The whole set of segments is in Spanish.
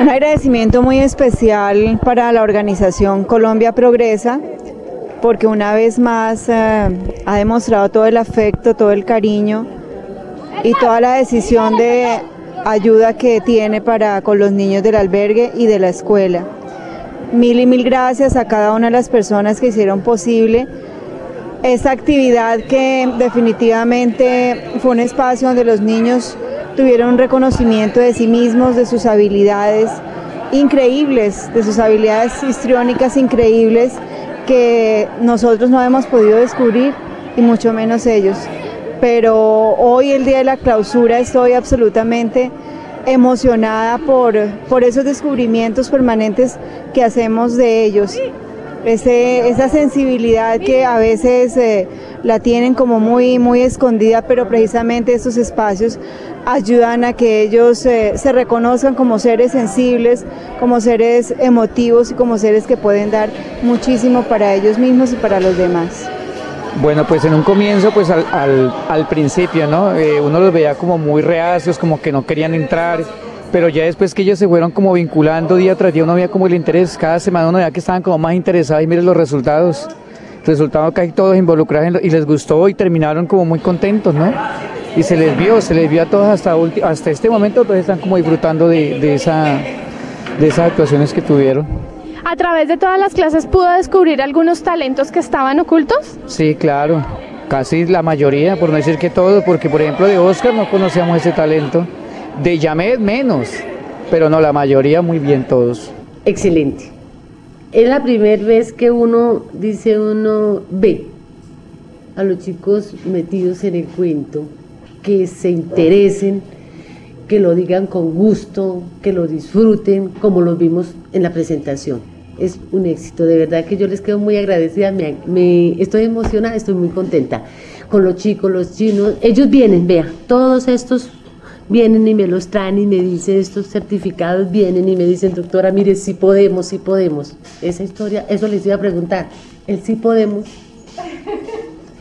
Un agradecimiento muy especial para la organización Colombia Progresa, porque una vez más eh, ha demostrado todo el afecto, todo el cariño y toda la decisión de ayuda que tiene para con los niños del albergue y de la escuela. Mil y mil gracias a cada una de las personas que hicieron posible esta actividad que definitivamente fue un espacio donde los niños tuvieron un reconocimiento de sí mismos, de sus habilidades increíbles, de sus habilidades histriónicas increíbles que nosotros no hemos podido descubrir y mucho menos ellos. Pero hoy, el día de la clausura, estoy absolutamente emocionada por, por esos descubrimientos permanentes que hacemos de ellos esa sensibilidad que a veces eh, la tienen como muy, muy escondida, pero precisamente estos espacios ayudan a que ellos eh, se reconozcan como seres sensibles, como seres emotivos y como seres que pueden dar muchísimo para ellos mismos y para los demás. Bueno, pues en un comienzo, pues al, principio, ¿no? Eh, uno los veía como muy reacios, como que no querían entrar pero ya después que ellos se fueron como vinculando día tras día, uno veía como el interés, cada semana uno veía que estaban como más interesados y miren los resultados, resultados casi todos involucrados y les gustó y terminaron como muy contentos, ¿no? Y se les vio, se les vio a todos hasta, hasta este momento, pues están como disfrutando de, de, esa, de esas actuaciones que tuvieron. ¿A través de todas las clases pudo descubrir algunos talentos que estaban ocultos? Sí, claro, casi la mayoría, por no decir que todos, porque por ejemplo de Oscar no conocíamos ese talento. De Yamed menos, pero no, la mayoría muy bien todos. Excelente. Es la primera vez que uno, dice uno, ve a los chicos metidos en el cuento, que se interesen, que lo digan con gusto, que lo disfruten, como lo vimos en la presentación. Es un éxito, de verdad que yo les quedo muy agradecida, me, estoy emocionada, estoy muy contenta con los chicos, los chinos. Ellos vienen, vea, todos estos vienen y me los traen y me dicen estos certificados, vienen y me dicen, doctora, mire, sí podemos, sí podemos. Esa historia, eso les iba a preguntar, el sí podemos.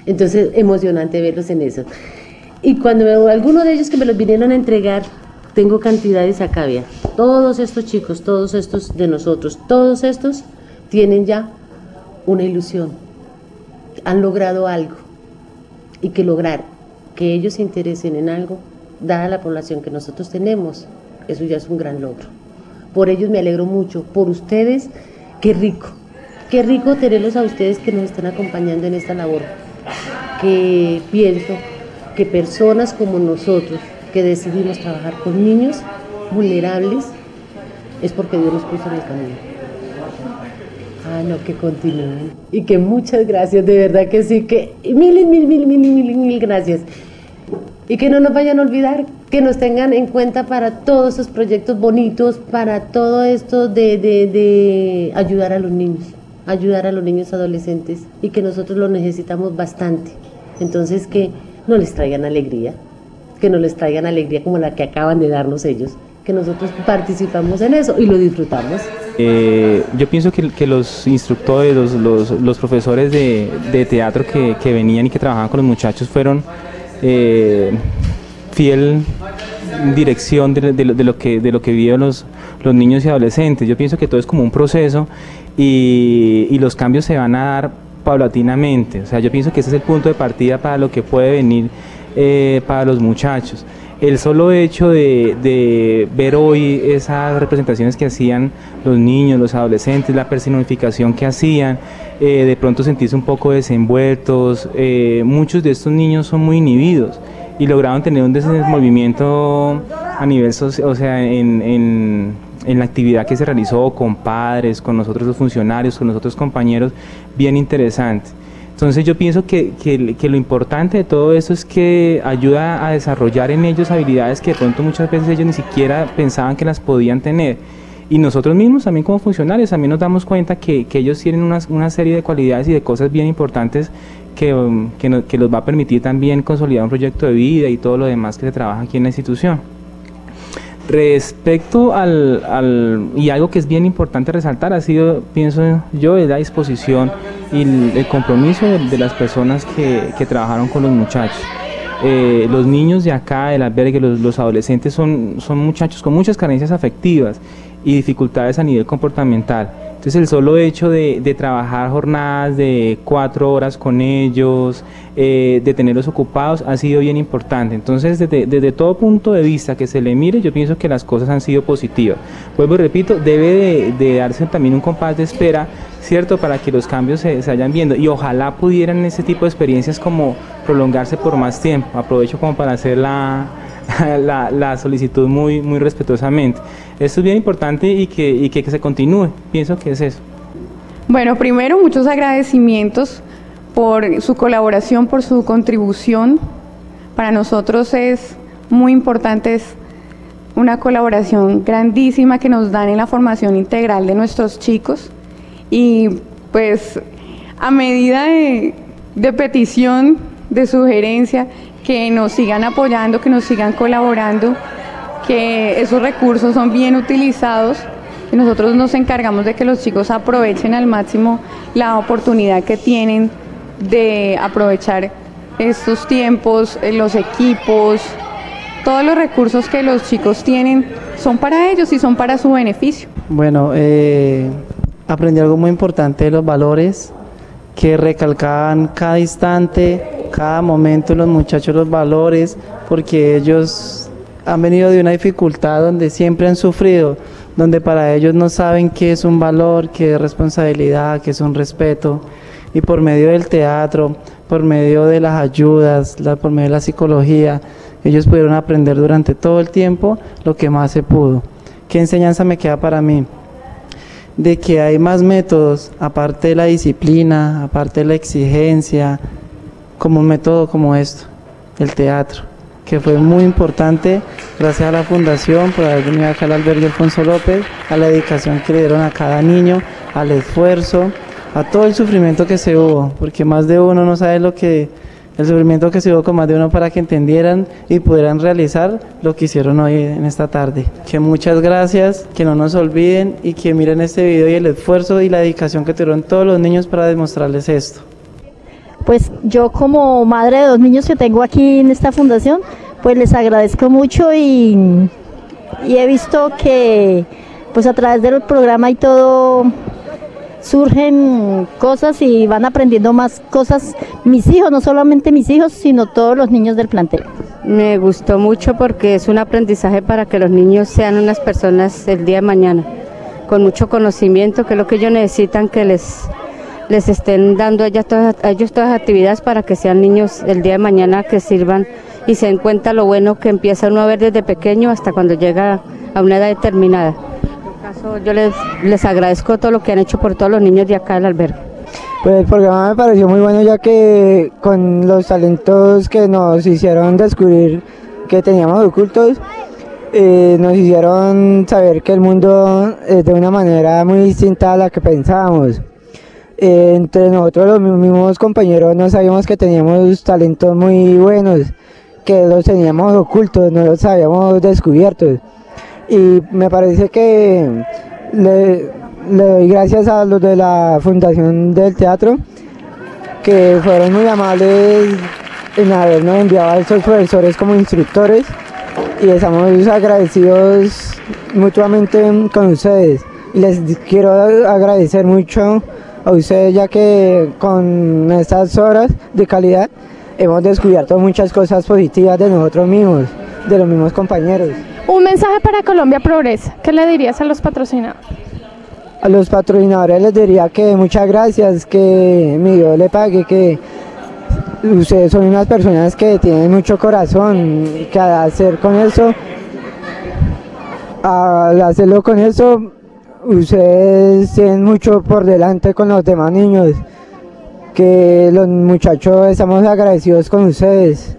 Entonces, emocionante verlos en eso. Y cuando alguno de ellos que me los vinieron a entregar, tengo cantidades acá, vea. Todos estos chicos, todos estos de nosotros, todos estos tienen ya una ilusión. Han logrado algo. Y que lograr que ellos se interesen en algo dada la población que nosotros tenemos, eso ya es un gran logro. Por ellos me alegro mucho, por ustedes, qué rico, qué rico tenerlos a ustedes que nos están acompañando en esta labor, que pienso que personas como nosotros, que decidimos trabajar con niños vulnerables, es porque Dios nos puso en el camino. Ah, no, que continúen. Y que muchas gracias, de verdad que sí, que mil, mil, mil, mil, mil, mil gracias y que no nos vayan a olvidar, que nos tengan en cuenta para todos esos proyectos bonitos, para todo esto de, de, ayudar a los niños, ayudar a los niños adolescentes y que nosotros lo necesitamos bastante. Entonces que no les traigan alegría, que no les traigan alegría como la que acaban de darnos ellos, que nosotros participamos en eso y lo disfrutamos. Eh, yo pienso que, que, los instructores, los, los, los profesores de, de teatro que, que venían y que trabajaban con los muchachos fueron eh, fiel dirección de, lo que, de lo que viven los, los niños y adolescentes. Yo pienso que todo es como un proceso y, y los cambios se van a dar paulatinamente. O sea, yo pienso que ese es el punto de partida para lo que puede venir eh, para los muchachos. El solo hecho de, de, ver hoy esas representaciones que hacían los niños, los adolescentes, la personificación que hacían, eh, de pronto sentirse un poco desenvueltos. Eh, muchos de estos niños son muy inhibidos y lograron tener un desenvolvimiento a nivel social, o sea, en, en, en, la actividad que se realizó con padres, con nosotros los funcionarios, con nosotros compañeros, bien interesante. Entonces yo pienso que, que, que, lo importante de todo eso es que ayuda a desarrollar en ellos habilidades que de pronto muchas veces ellos ni siquiera pensaban que las podían tener y nosotros mismos también como funcionarios también nos damos cuenta que, que ellos tienen una, una, serie de cualidades y de cosas bien importantes que, que, que, los va a permitir también consolidar un proyecto de vida y todo lo demás que se trabaja aquí en la institución. Respecto al, al, y algo que es bien importante resaltar ha sido, pienso yo, la disposición y el, compromiso de, las personas que, que trabajaron con los muchachos. Eh, los niños de acá, del albergue, los, los, adolescentes son, son muchachos con muchas carencias afectivas y dificultades a nivel comportamental. Entonces el solo hecho de, trabajar jornadas de cuatro horas con ellos, eh, de tenerlos ocupados, ha sido bien importante. Entonces desde, todo punto de vista que se le mire, yo pienso que las cosas han sido positivas. Vuelvo y repito, debe de, darse también un compás de espera, ¿cierto? Para que los cambios se, se vayan viendo y ojalá pudieran ese tipo de experiencias como prolongarse por más tiempo. Aprovecho como para hacer la la, solicitud muy, muy respetuosamente. Esto es bien importante y que, y que, se continúe. Pienso que es eso. Bueno, primero muchos agradecimientos por su colaboración, por su contribución. Para nosotros es muy importante, es una colaboración grandísima que nos dan en la formación integral de nuestros chicos. Y pues a medida de, de petición, de sugerencia, que nos sigan apoyando, que nos sigan colaborando, que esos recursos son bien utilizados nosotros nos encargamos de que los chicos aprovechen al máximo la oportunidad que tienen de aprovechar estos tiempos, eh, los equipos, todos los recursos que los chicos tienen son para ellos y son para su beneficio. Bueno, eh, aprendí algo muy importante de los valores que recalcaban cada instante cada momento los muchachos los valores, porque ellos han venido de una dificultad donde siempre han sufrido, donde para ellos no saben qué es un valor, qué es responsabilidad, qué es un respeto. Y por medio del teatro, por medio de las ayudas, por medio de la psicología, ellos pudieron aprender durante todo el tiempo lo que más se pudo. ¿Qué enseñanza me queda para mí? De que hay más métodos, aparte de la disciplina, aparte de la exigencia, como un método como esto, el teatro, que fue muy importante gracias a la fundación por haber venido acá al albergue Alfonso López, a la dedicación que le dieron a cada niño, al esfuerzo, a todo el sufrimiento que se hubo, porque más de uno no sabe lo que el sufrimiento que se hubo con más de uno para que entendieran y pudieran realizar lo que hicieron hoy en esta tarde. Que muchas gracias, que no nos olviden y que miren este video y el esfuerzo y la dedicación que tuvieron todos los niños para demostrarles esto pues yo como madre de dos niños que tengo aquí en esta fundación, pues les agradezco mucho y, he visto que pues a través del programa y todo surgen cosas y van aprendiendo más cosas mis hijos, no solamente mis hijos, sino todos los niños del plantel. Me gustó mucho porque es un aprendizaje para que los niños sean unas personas el día de mañana, con mucho conocimiento, que es lo que ellos necesitan que les les estén dando a, ellos todas, las actividades para que sean niños el día de mañana que sirvan y se den cuenta lo bueno que empieza uno a ver desde pequeño hasta cuando llega a una edad determinada. En caso, yo les, les agradezco todo lo que han hecho por todos los niños de acá del albergue. Pues el programa me pareció muy bueno ya que con los talentos que nos hicieron descubrir que teníamos ocultos, eh, nos hicieron saber que el mundo es de una manera muy distinta a la que pensábamos. Entre nosotros los mismos compañeros no sabíamos que teníamos talentos muy buenos, que los teníamos ocultos, no los habíamos descubierto. Y me parece que le, doy gracias a los de la Fundación del Teatro, que fueron muy amables en habernos enviado a estos profesores como instructores y estamos agradecidos mutuamente con ustedes. Les quiero agradecer mucho a ustedes ya que con estas horas de calidad hemos descubierto muchas cosas positivas de nosotros mismos, de los mismos compañeros. Un mensaje para Colombia Progresa, ¿qué le dirías a los patrocinadores? A los patrocinadores les diría que muchas gracias, que mi Dios le pague, que ustedes son unas personas que tienen mucho corazón, que al hacer con eso, al hacerlo con eso, ustedes tienen mucho por delante con los demás niños, que los muchachos estamos agradecidos con ustedes.